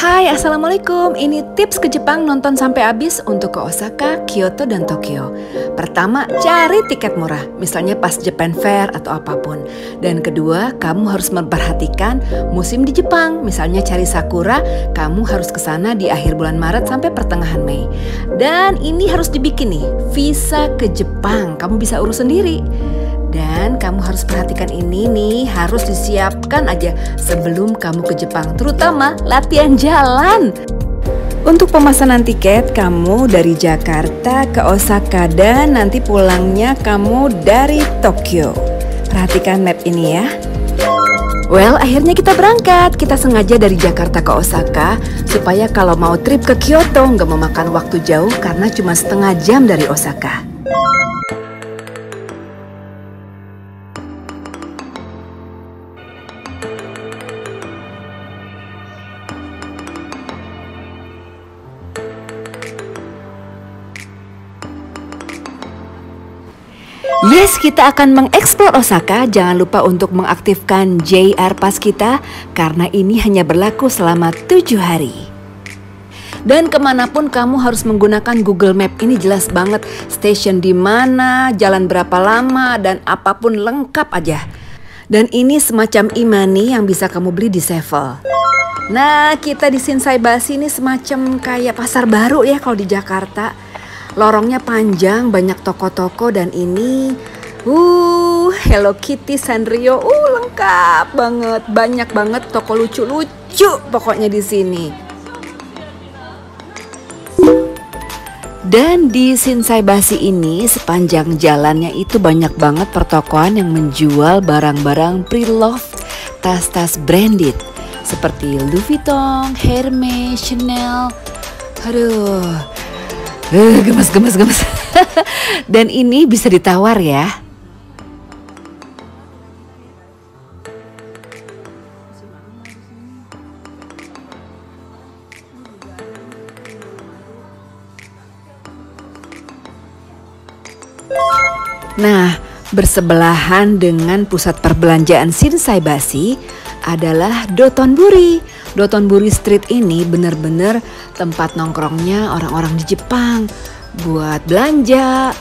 Hai, Assalamualaikum. Ini tips ke Jepang nonton sampai habis untuk ke Osaka, Kyoto, dan Tokyo. Pertama, cari tiket murah, misalnya pas Japan Fair atau apa pun. Dan kedua, kamu harus memperhatikan musim di Jepang. Misalnya cari sakura, kamu harus ke sana di akhir bulan Maret sampai pertengahan Mei. Dan ini harus dibikin nih, visa ke Jepang. Kamu bisa urus sendiri. Dan kamu harus perhatikan ini nih, harus disiapkan aja sebelum kamu ke Jepang, terutama latihan jalan. Untuk pemesanan tiket, kamu dari Jakarta ke Osaka dan nanti pulangnya kamu dari Tokyo. Perhatikan map ini ya. Well, akhirnya kita berangkat. Kita sengaja dari Jakarta ke Osaka supaya kalau mau trip ke Kyoto nggak memakan waktu jauh karena cuma setengah jam dari Osaka. Yes, kita akan mengeksplor Osaka. Jangan lupa untuk mengaktifkan JR Pass kita karena ini hanya berlaku selama tujuh hari. Dan ke mana pun kamu harus menggunakan Google Map ini jelas banget stasiun di mana, jalan berapa lama, dan apa pun lengkap aja. Dan ini semacam imani yang bisa kamu beli di Sevel. Nah, kita di Shinsai Bashi ini semacam kayak pasar baru ya kalau di Jakarta. Lorongnya panjang, banyak toko-toko dan ini Uh, Hello Kitty Sanrio, uh lengkap banget, banyak banget toko lucu-lucu pokoknya di sini. Dan di Shinsai Bashi ini sepanjang jalannya itu banyak banget pertokoan yang menjual barang-barang pre-love, tas-tas branded seperti Louis Vuitton, Hermes, Chanel. Aduh, uh, gemes gemes gemes. Dan ini bisa ditawar ya. Nah, bersebelahan dengan pusat perbelanjaan Shinsai Bashi adalah Dotonburi. Dotonburi Street ini benar-benar tempat nongkrongnya orang-orang di Jepang buat belanja,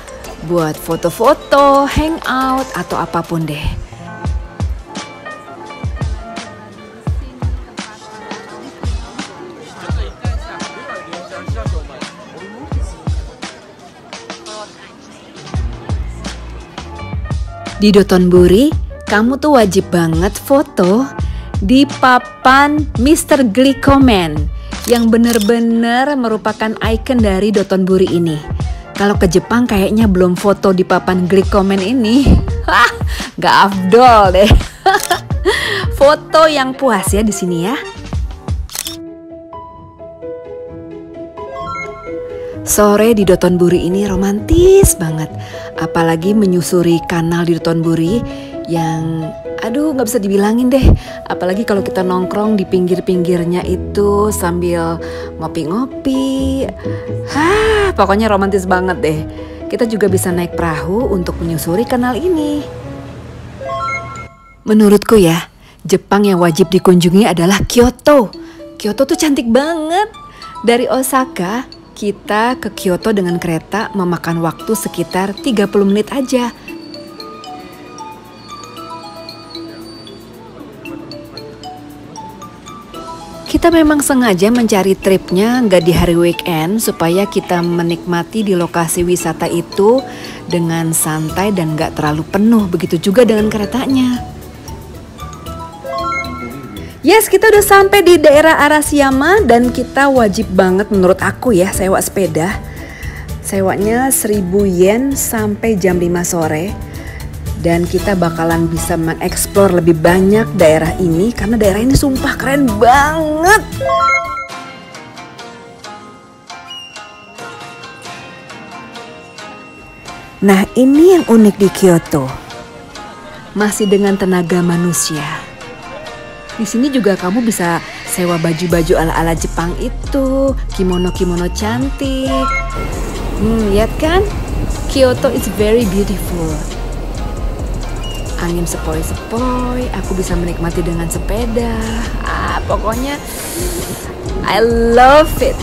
buat foto-foto, hangout atau apa pun deh. Di Dotonburi, kamu tuh wajib banget foto di papan Mr. Glycoman yang bener-bener merupakan ikon dari Dotonburi ini. Kalau ke Jepang kayaknya belum foto di papan Glycoman ini. Hah, gak afdol deh. foto yang puas ya di sini ya. Sore di Dotonburi ini romantis banget. Apalagi menyusuri kanal di Dotonburi yang aduh nggak bisa dibilangin deh. Apalagi kalau kita nongkrong di pinggir-pinggirnya itu sambil ngopi-ngopi. Hah, pokoknya romantis banget deh. Kita juga bisa naik perahu untuk menyusuri kanal ini. Menurutku ya, Jepang yang wajib dikunjungi adalah Kyoto. Kyoto tuh cantik banget. Dari Osaka, kita ke Kyoto dengan kereta memakan waktu sekitar 30 menit aja. Kita memang sengaja mencari tripnya nggak di hari weekend supaya kita menikmati di lokasi wisata itu dengan santai dan nggak terlalu penuh. Begitu juga dengan keretanya. Yes, kita udah sampai di daerah Arashiyama dan kita wajib banget menurut aku ya sewa sepeda. Sewanya 1000 yen sampai jam 5 sore. Dan kita bakalan bisa mengeksplor lebih banyak daerah ini karena daerah ini sumpah keren banget. Nah, ini yang unik di Kyoto. Masih dengan tenaga manusia. Di sini juga kamu bisa sewa baju-baju ala-ala Jepang itu, kimono-kimono cantik. Hmm, lihat kan? Kyoto is very beautiful. Angin sepoi-sepoi, aku bisa menikmati dengan sepeda. Ah, pokoknya I love it.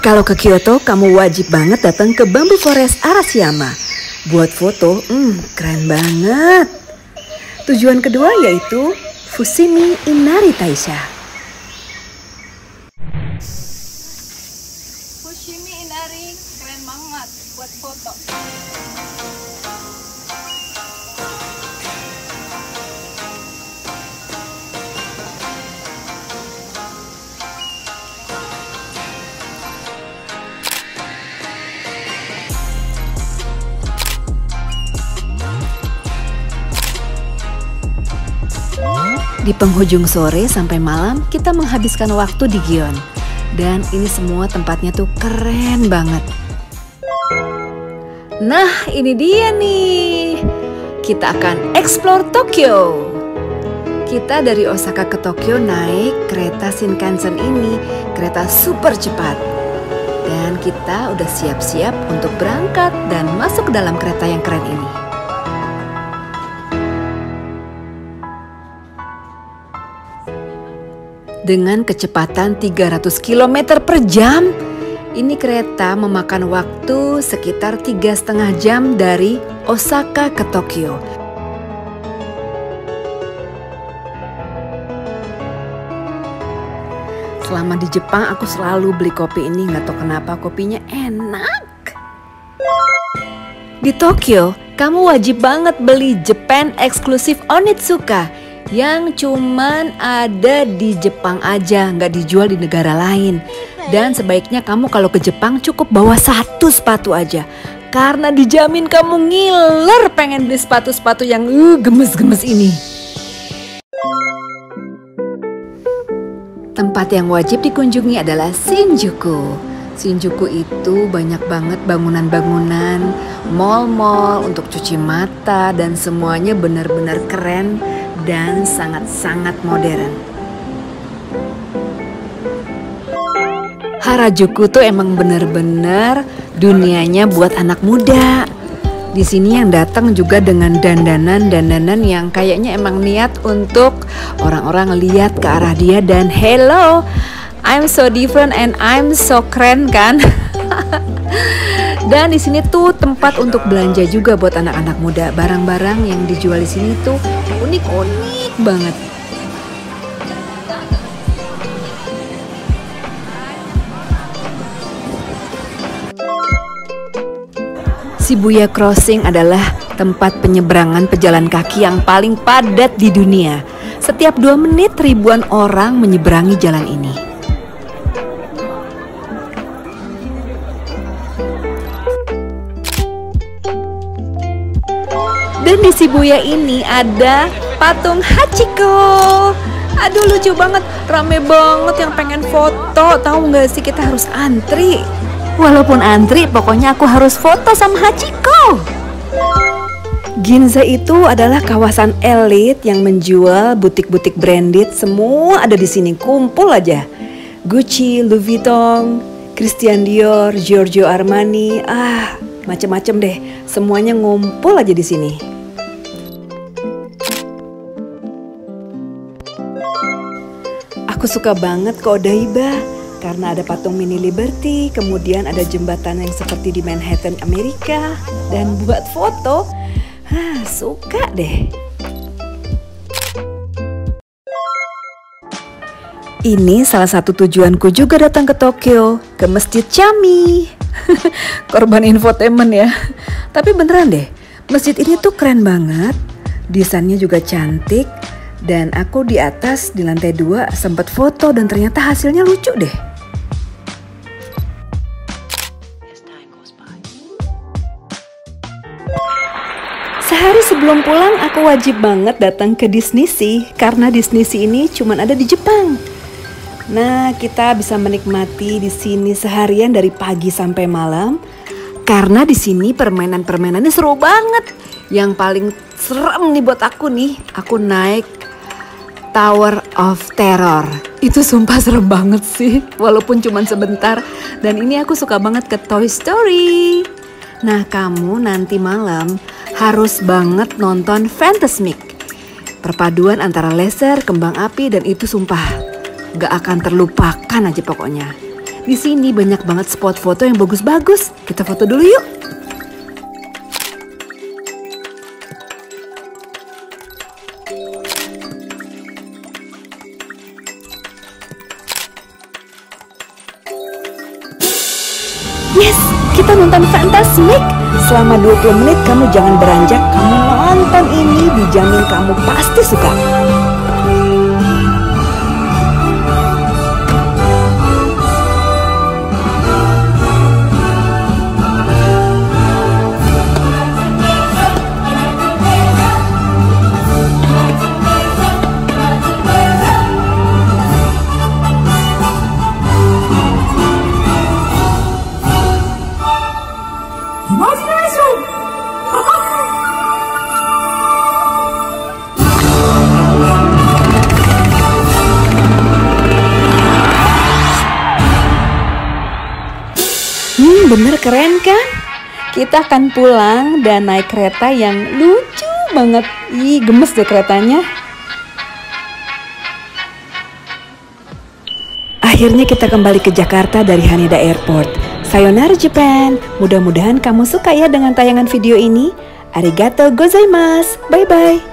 Kalau ke Kyoto, kamu wajib banget datang ke Bamboo Forest Arashiyama. Buat foto, hmm, keren banget. Tujuan kedua yaitu Fushimi Inari Taisha. Fushimi Inari keren banget buat foto. Di penghujung sore sampai malam kita menghabiskan waktu di Gion. Dan ini semua tempatnya tuh keren banget. Nah ini dia nih. Kita akan explore Tokyo. Kita dari Osaka ke Tokyo naik kereta Shinkansen ini, kereta super cepat. Dan kita udah siap-siap untuk berangkat dan masuk ke dalam kereta yang keren ini. Dengan kecepatan 300 km per jam, ini kereta memakan waktu sekitar tiga setengah jam dari Osaka ke Tokyo. Selama di Jepang aku selalu beli kopi ini nggak tahu kenapa kopinya enak. Di Tokyo, kamu wajib banget beli Japan Exclusive Onitsuka yang cuman ada di Jepang aja, nggak dijual di negara lain. Dan sebaiknya kamu kalau ke Jepang cukup bawa satu sepatu aja. Karena dijamin kamu ngiler pengen beli sepatu-sepatu yang uh, gemes-gemes ini. Tempat yang wajib dikunjungi adalah Shinjuku. Shinjuku itu banyak banget bangunan-bangunan, mall-mall untuk cuci mata dan semuanya benar-benar keren dan sangat-sangat modern. Harajuku tuh emang bener-bener dunianya buat anak muda. Di sini yang datang juga dengan dandanan-dandanan yang kayaknya emang niat untuk orang-orang lihat ke arah dia dan hello, I'm so different and I'm so keren kan? Dan di sini tuh tempat untuk belanja juga buat anak-anak muda. Barang-barang yang dijual di sini tuh unik-unik banget. Shibuya Crossing adalah tempat penyeberangan pejalan kaki yang paling padat di dunia. Setiap dua menit ribuan orang menyeberangi jalan ini. Dan di Shibuya ini ada patung Hachiko. Aduh lucu banget, rame banget yang pengen foto. Tahu nggak sih kita harus antri. Walaupun antri, pokoknya aku harus foto sama Hachiko. Ginza itu adalah kawasan elit yang menjual butik-butik branded. Semua ada di sini, kumpul aja. Gucci, Louis Vuitton, Christian Dior, Giorgio Armani, ah macem-macem deh. Semuanya ngumpul aja di sini. Aku suka banget ke Odaiba karena ada patung mini Liberty, kemudian ada jembatan yang seperti di Manhattan, Amerika, dan buat foto, ah, suka deh. Ini salah satu tujuanku juga datang ke Tokyo, ke Masjid Chami. Korban infotainment ya. Tapi beneran deh, masjid ini tuh keren banget. Desainnya juga cantik. Dan aku di atas di lantai dua sempat foto dan ternyata hasilnya lucu deh. Sehari sebelum pulang aku wajib banget datang ke Disney Sea karena Disney Sea ini cuma ada di Jepang. Nah, kita bisa menikmati di sini seharian dari pagi sampai malam. Karena di sini permainan-permainannya seru banget. Yang paling serem nih buat aku nih, aku naik Tower of Terror. Itu sumpah serem banget sih, walaupun cuma sebentar. Dan ini aku suka banget ke Toy Story. Nah, kamu nanti malam harus banget nonton Fantasmic. Perpaduan antara laser, kembang api, dan itu sumpah gak akan terlupakan aja pokoknya. Di sini banyak banget spot foto yang bagus-bagus. Kita foto dulu yuk. Yes, kita nonton Fantasmic. Selama 20 menit kamu jangan beranjak, kamu nonton ini dijamin kamu pasti suka. Hmm, bener keren kan? Kita akan pulang dan naik kereta yang lucu banget. Ih, gemes deh keretanya. Akhirnya kita kembali ke Jakarta dari Haneda Airport. Sayonara Japan. Mudah-mudahan kamu suka ya dengan tayangan video ini. Arigato gozaimasu. Bye-bye.